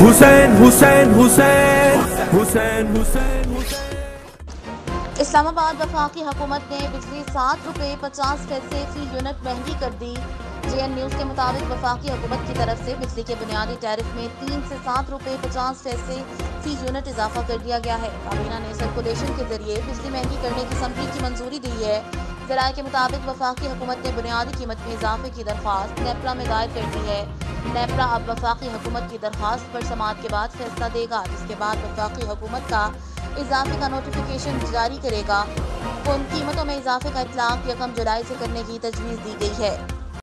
हुसैन हुसैन हुसैन हुसैन हुसैन इस्लामाबाद वफाकी हुकूमत ने बिजली सात रुपये पचास पैसे फ़ी यूनिट महँगी कर दी। जे एन न्यूज़ के मुताबिक वफाकी हुकूमत की तरफ़ से बिजली के बुनियादी टैरिफ में तीन से सात रुपये पचास पैसे फ़ी यूनिट इजाफा कर दिया गया है। काबीना ने सर्कुलेशन के ज़रिए बिजली महँगी करने की समरी की मंजूरी दी है। जराये के मुताबिक वफाकी हुकूमत ने बुनियादी कीमत में इजाफे की दरख्वास्त, नेपरा में दायर कर दी है। नेपरा अब वफाकी हुकूमत की दरख्वास्त पर समात के बाद फैसला देगा, जिसके बाद वफाकी हुकूमत का इजाफे का नोटिफिकेशन जारी करेगा। उन कीमतों में इजाफे का इतलाक यकम जुलाई से करने की तजवीज़ दी गई है।